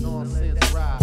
nonsense ride.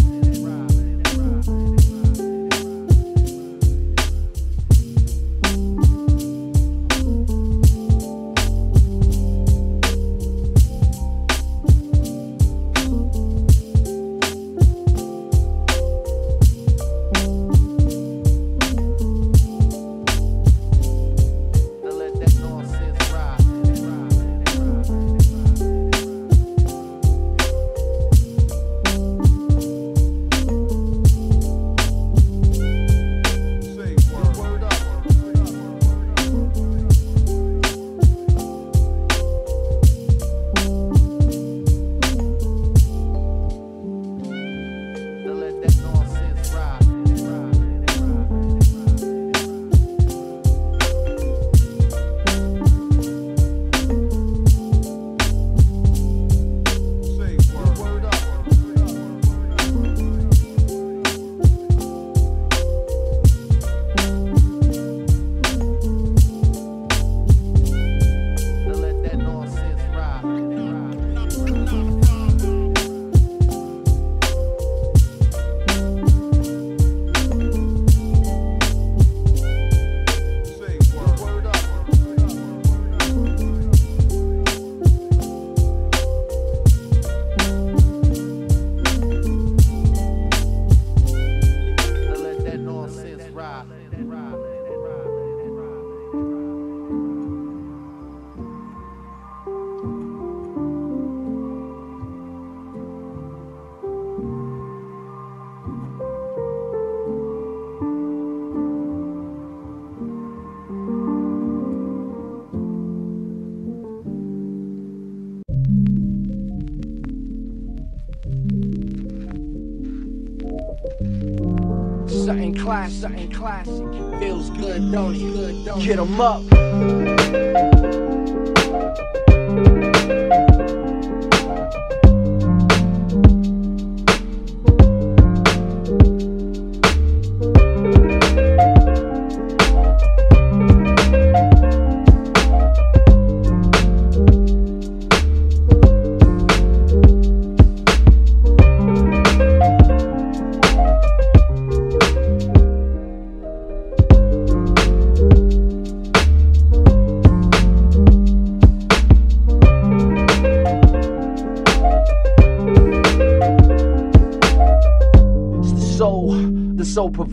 Something class, something classic. Feels good, don't it? Good, don't Get 'em up.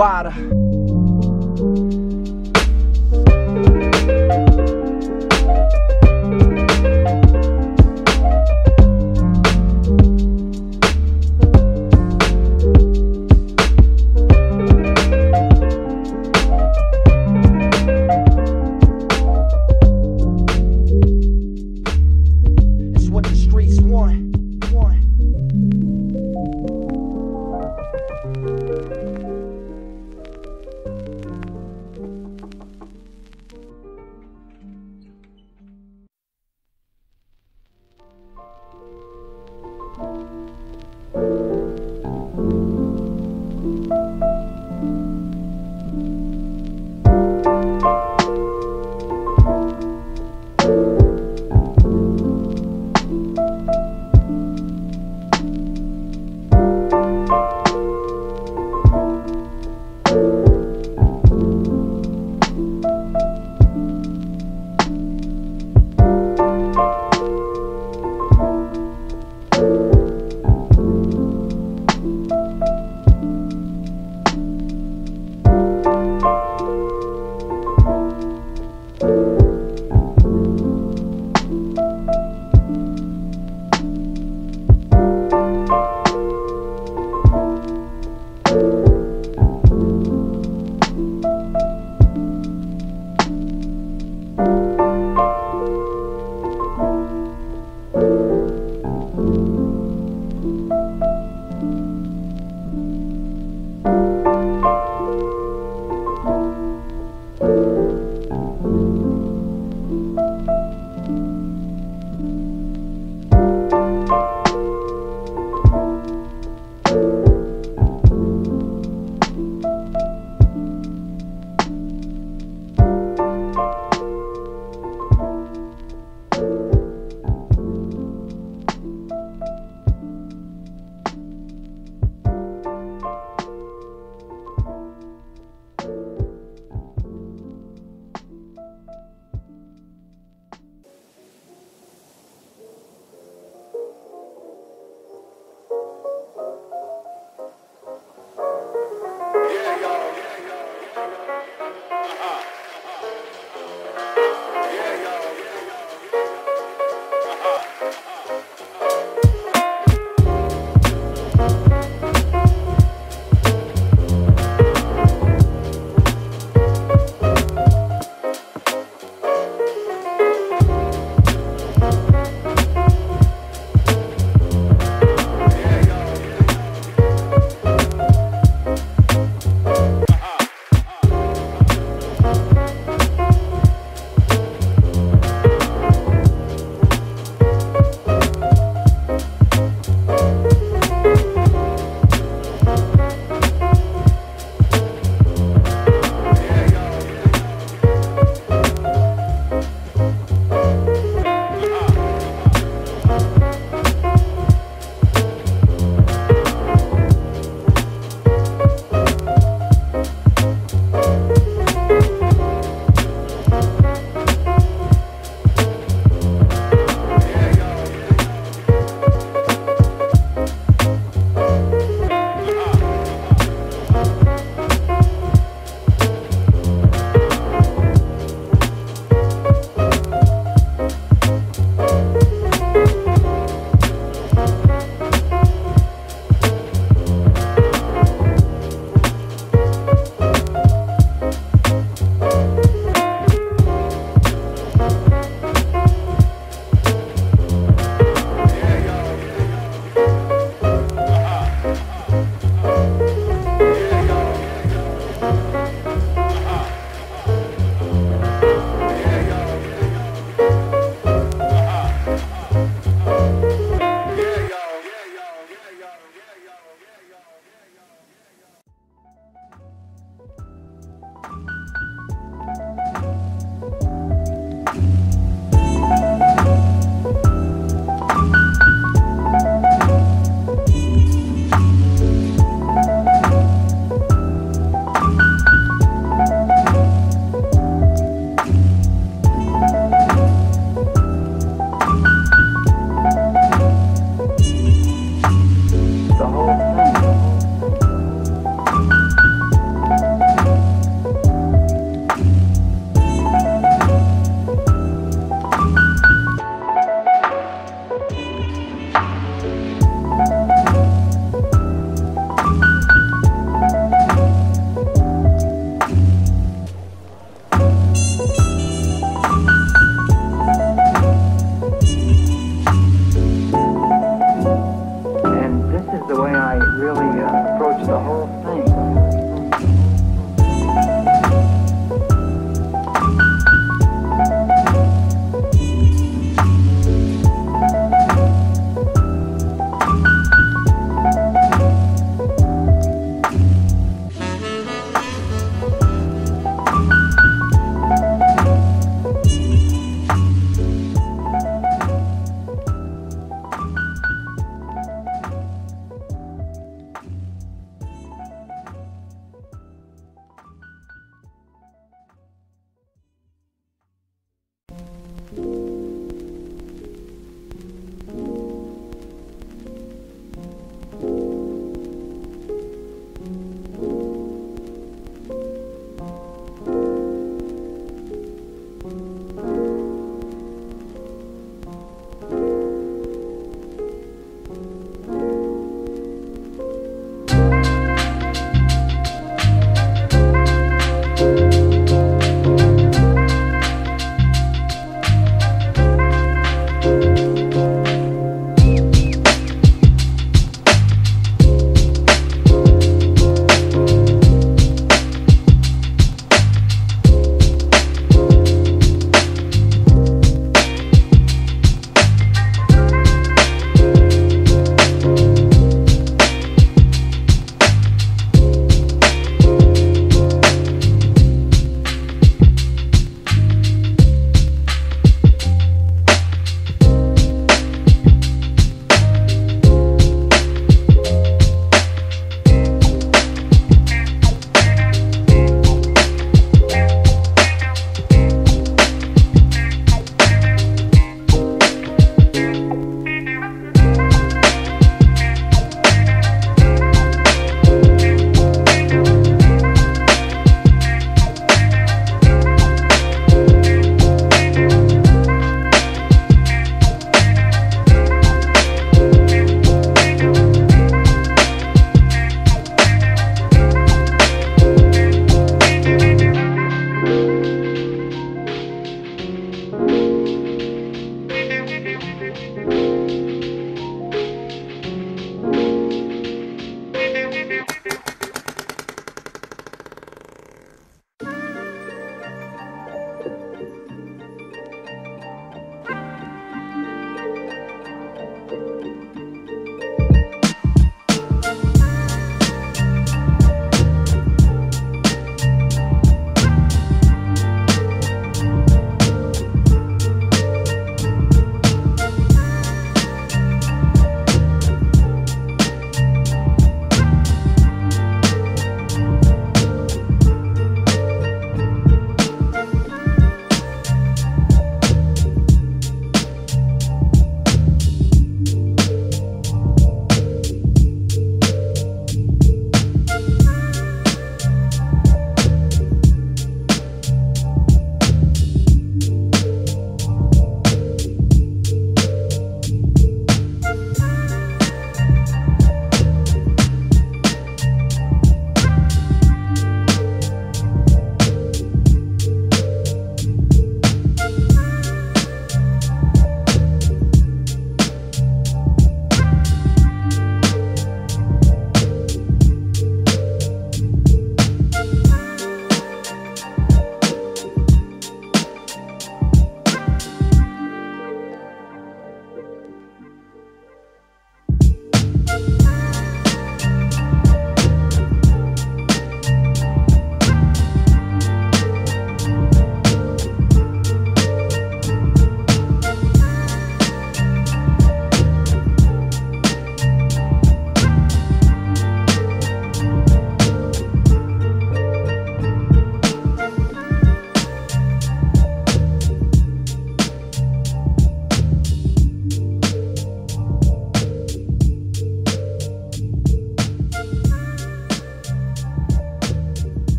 vara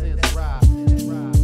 Nonsense ride.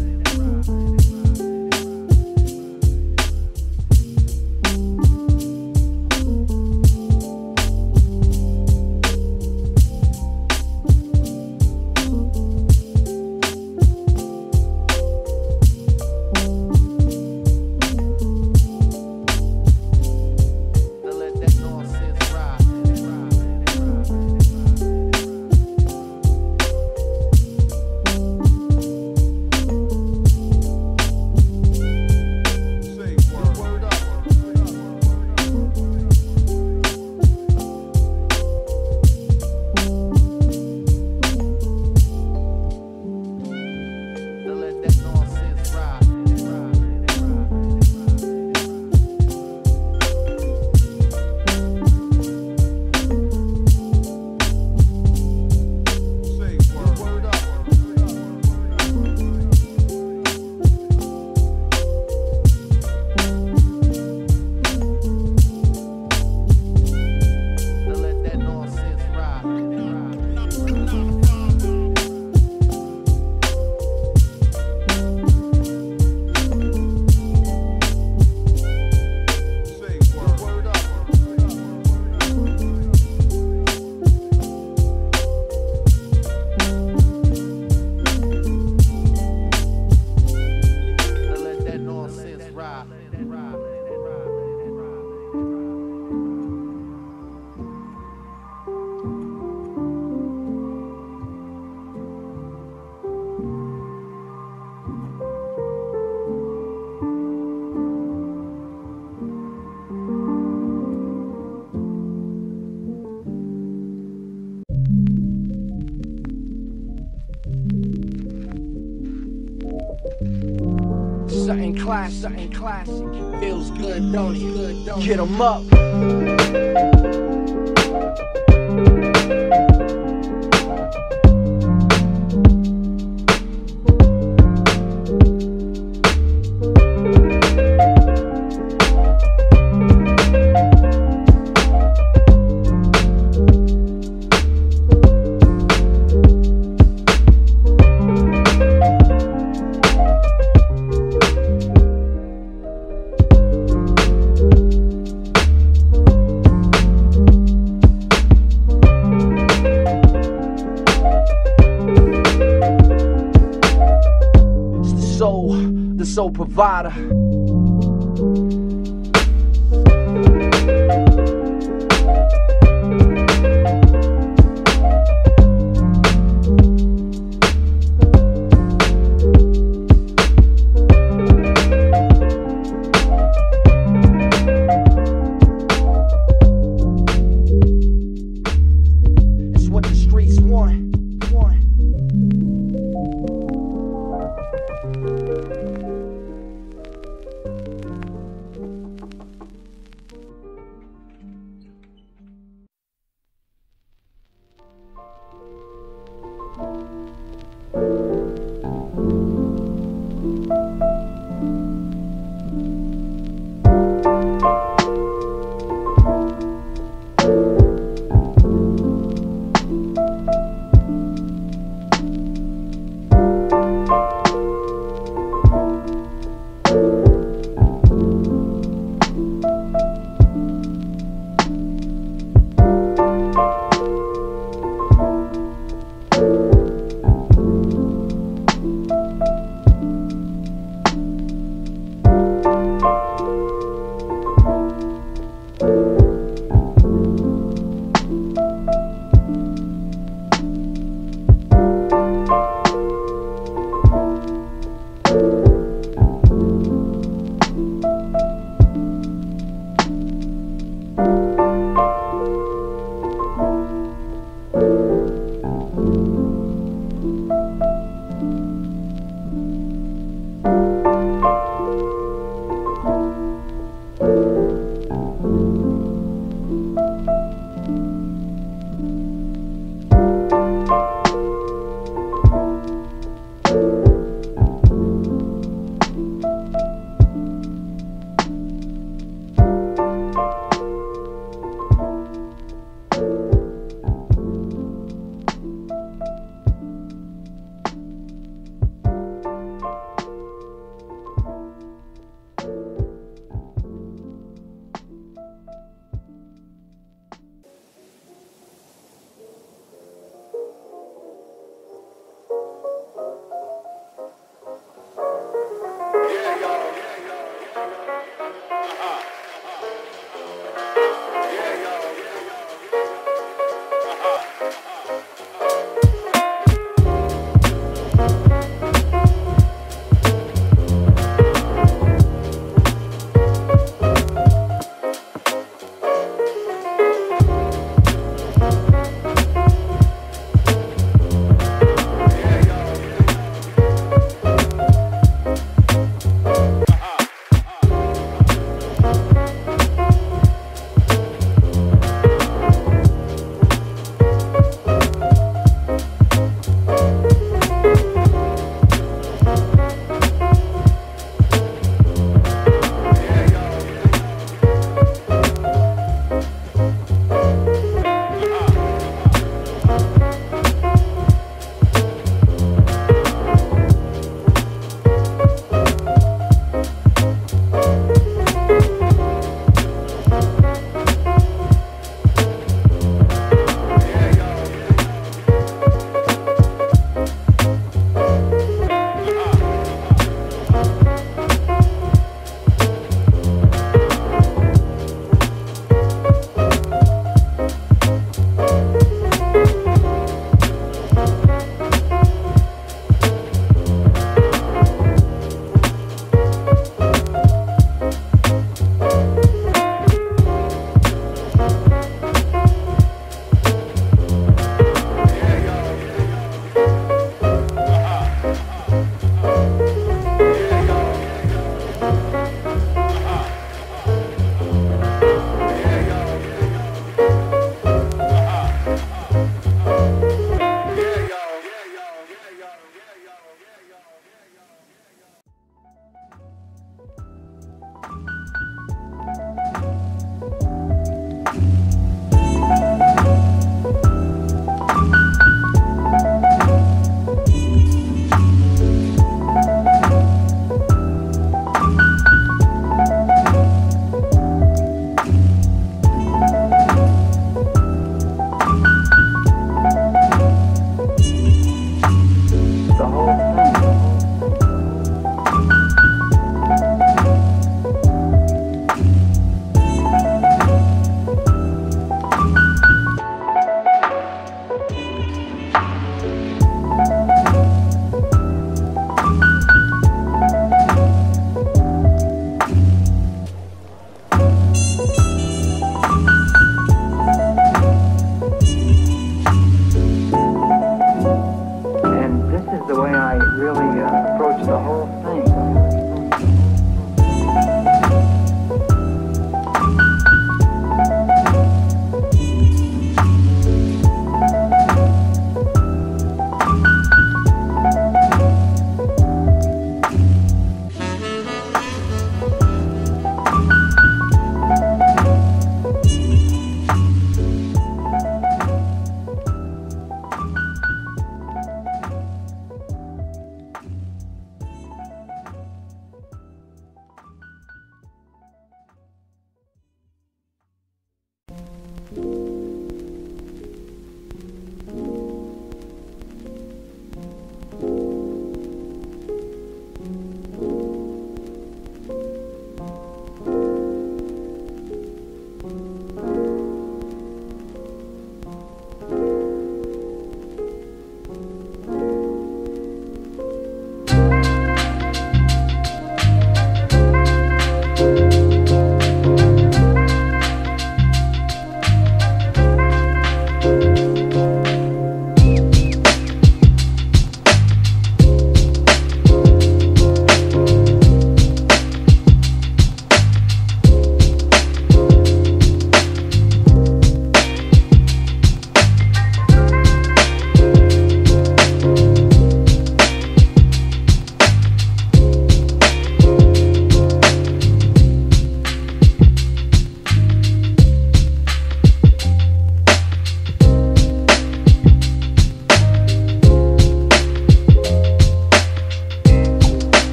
Something classic, something classic. Feels good, don't it? Good, don't Get 'em up. Provider.